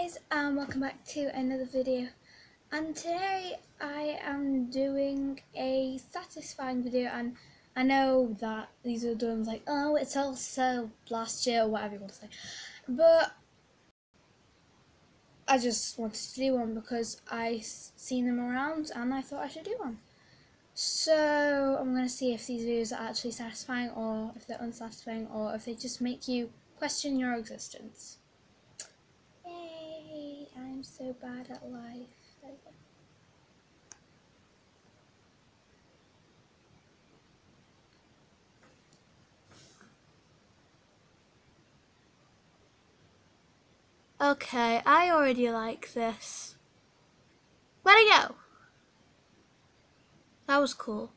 guys and welcome back to another video. And today I am doing a satisfying video and I know that these are doing like oh it's also last year or whatever you want to say. But I just wanted to do one because I seen them around and I thought I should do one. So I'm going to see if these videos are actually satisfying or if they're unsatisfying or if they just make you question your existence I'm so bad at life. Okay, I already like this. Where'd I go? That was cool.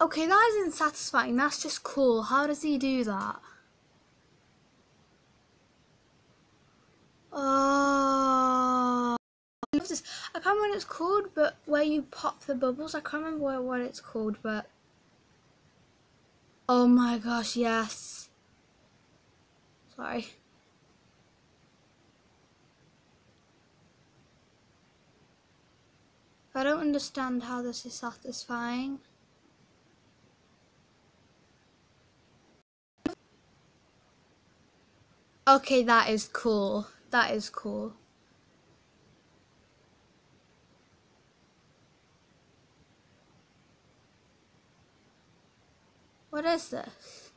Okay, that isn't satisfying. That's just cool. How does he do that? Oh, I love this. I can't remember what it's called, but where you pop the bubbles. I can't remember what, what it's called, but oh my gosh, yes. Sorry. I don't understand how this is satisfying. Okay, that is cool. That is cool. What is this?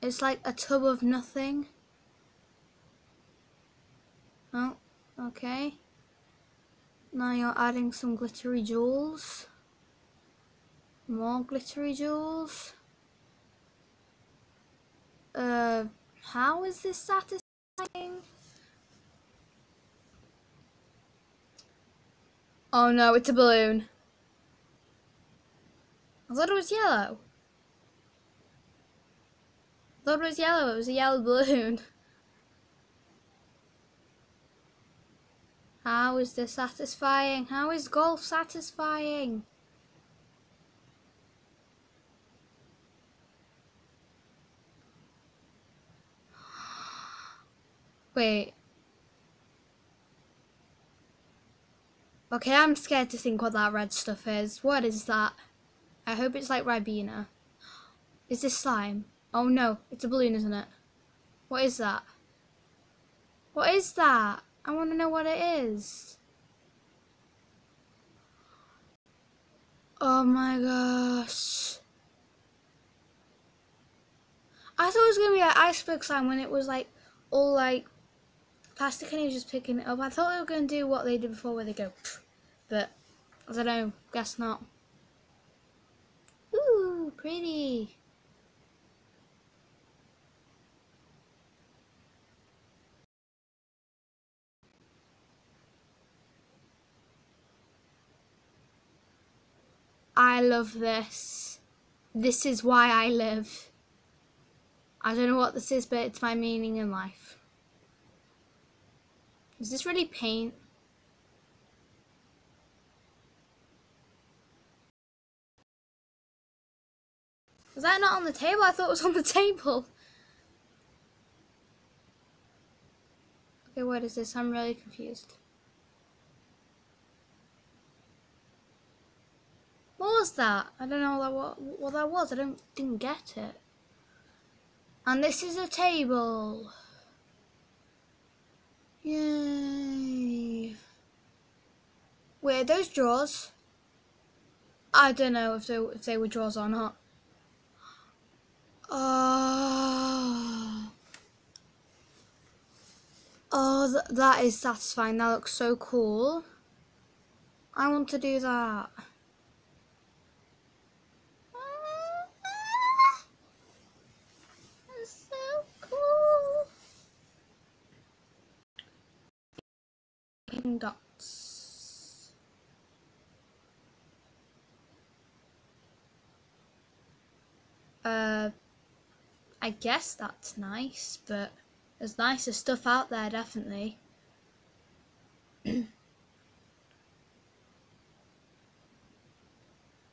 It's like a tub of nothing. Oh, okay. Now you're adding some glittery jewels. More glittery jewels. Uh, how is this satisfying? Oh no, it's a balloon. I thought it was yellow. Thought it was yellow, it was a yellow balloon. How is this satisfying? How is golf satisfying? Wait. Okay, I'm scared to think what that red stuff is. What is that? I hope it's like Ribena. Is this slime? Oh no, it's a balloon, isn't it? What is that? What is that? I want to know what it is. Oh my gosh. I thought it was going to be an iceberg slime when it was like all like plastic and he was just picking it up. I thought they were going to do what they did before where they go, but I don't know, guess not. Ooh, pretty. I love this. This is why I live. I don't know what this is, but it's my meaning in life. Is this really paint? Was that not on the table? I thought it was on the table. Okay, what is this? I'm really confused. What that? I don't know what, what that was. I don't didn't get it. And this is a table. Yay. Wait, those drawers? I don't know if they, if they were drawers or not. Oh, oh th that is satisfying. That looks so cool. I want to do that. connecting dots. Uh, I guess that's nice, but there's nicer stuff out there, definitely.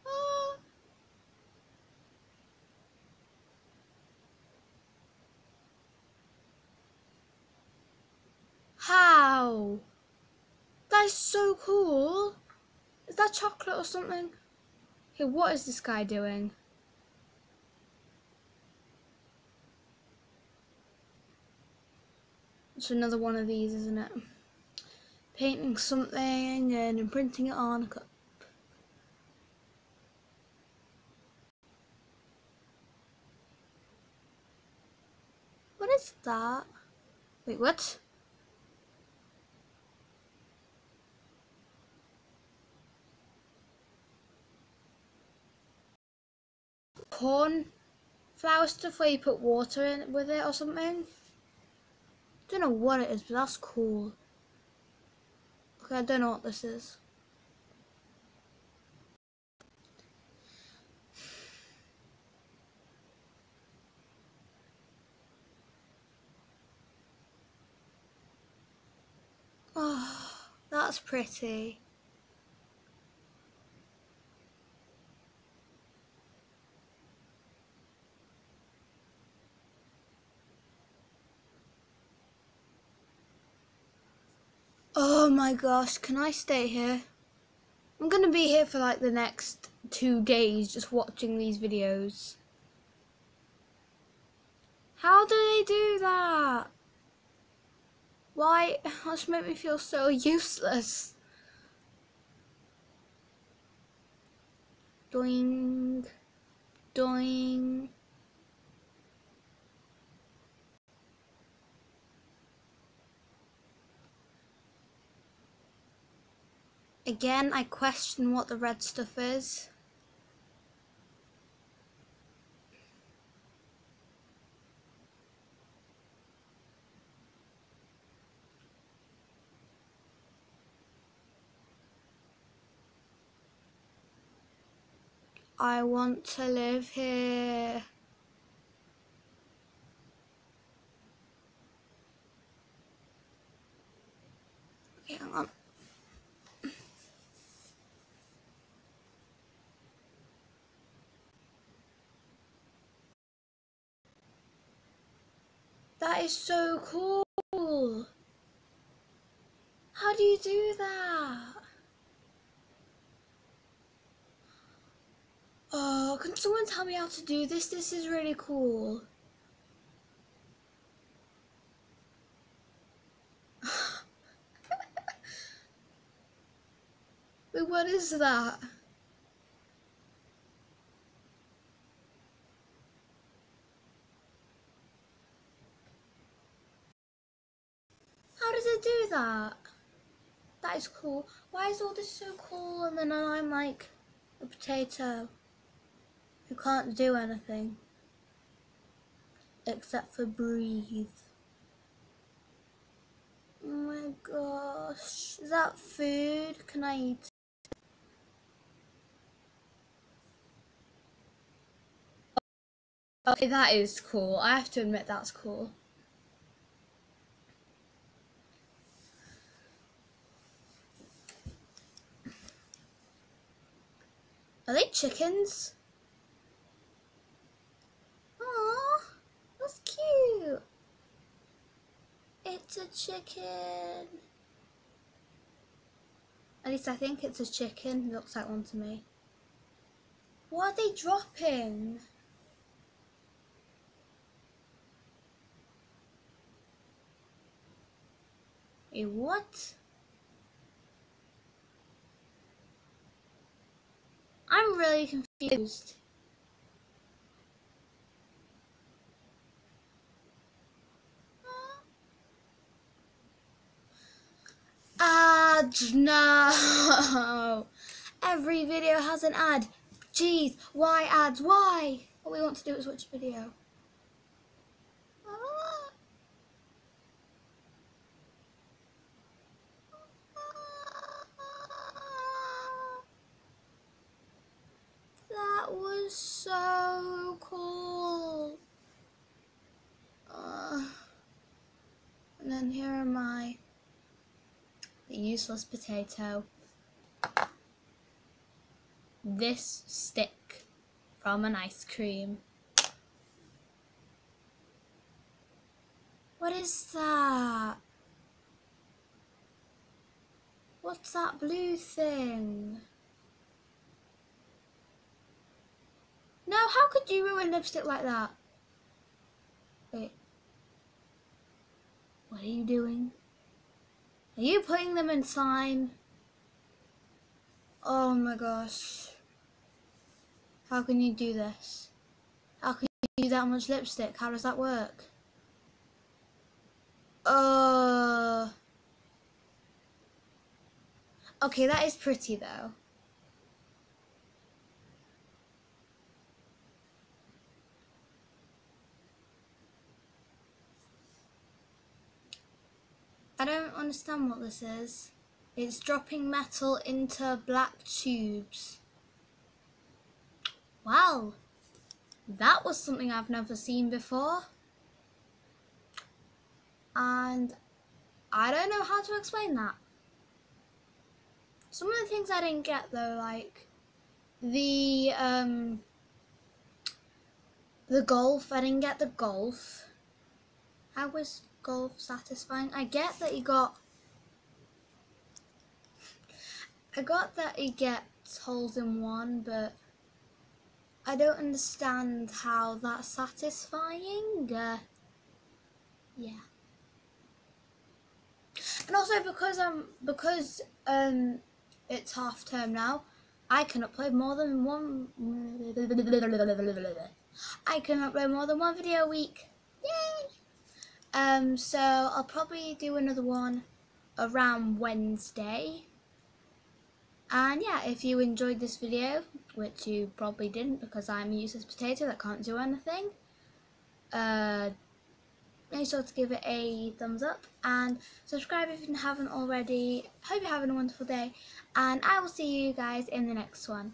Ah! How? Cool! Is that chocolate or something? Okay, what is this guy doing? It's another one of these, isn't it? Painting something and imprinting it on a cup. What is that? Wait, what? Corn flour stuff where you put water in with it or something. Don't know what it is, but that's cool. Okay, I don't know what this is. Oh, that's pretty. Oh my gosh, can I stay here? I'm gonna be here for like the next two days just watching these videos. How do they do that? Why? That just make me feel so useless. Doing, doing. Again, I question what the red stuff is. I want to live here. Okay, hang on. That is so cool. How do you do that? Oh, can someone tell me how to do this? This is really cool. What is that? How does it do that? That is cool. Why is all this so cool and then I'm like a potato who can't do anything except for breathe. Oh my gosh. Is that food? Can I eat? Okay, that is cool. I have to admit that's cool. Are they chickens? Aww, that's cute. It's a chicken. At least I think it's a chicken. It looks like one to me. What are they dropping? A what? I'm really confused. Ads, no. Every video has an ad. Jeez, why ads? Why? What we want to do is watch a video. That was so cool. Uh, and then here am I, the useless potato. This stick from an ice cream. What is that? What's that blue thing? No, how could you ruin lipstick like that? Wait. What are you doing? Are you putting them in slime? Oh my gosh. How can you do this? How can you do that much lipstick? How does that work? Uh. Okay, that is pretty though. Understand what this is. It's dropping metal into black tubes. Wow, that was something I've never seen before. And I don't know how to explain that. Some of the things I didn't get though, like the um the golf, I didn't get the golf. I was satisfying? I get that he got I got that he gets holes in one, but I don't understand how that's satisfying. Uh, yeah. And also because I'm because um it's half term now, I can upload more than one I can upload more than one video a week. Yay! Um so I'll probably do another one around Wednesday. And yeah, if you enjoyed this video, which you probably didn't because I'm a useless potato that can't do anything, uh, make sure to give it a thumbs up and subscribe if you haven't already. Hope you're having a wonderful day and I will see you guys in the next one.